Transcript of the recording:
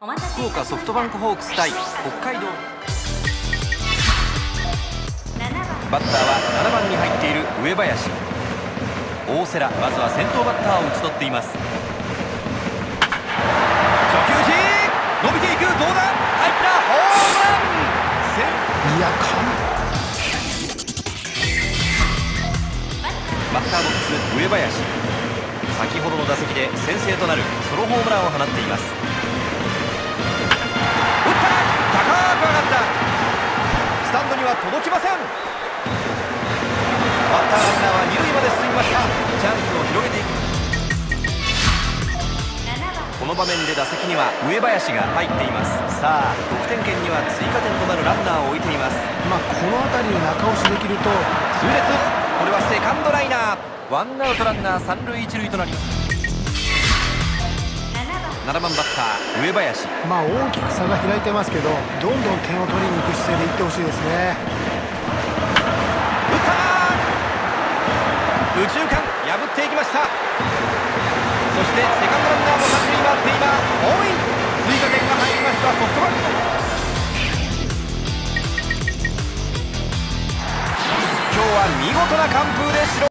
福岡ソフトバンクホークス対北海道。バッターは7番に入っている上林。大瀬良まずは先頭バッターを打ち取っています。初球時伸びていくどうだ？入ったホームラン！いや完バッターボックス上林。先ほどの打席で先制となるソロホームランを放っていますには届きません。バッターランナーは二塁まで進みました。チャンスを広げていく。この場面で打席には上林が入っています。さあ得点圏には追加点となるランナーを置いています。まあ、この辺りで中押しできると。痛烈。これはセカンドライナー。ワンアウトランナー三塁一塁となります7番バッター上林。まあ、大きく差が開いてますけどどんどん点を取りに行く姿勢でいってほしいですね。打った右中間破っていきました。そしてセカンドランナーも三塁に回って今ホームイン追加点が入りましたソフトバンク。今日は見事な完封で白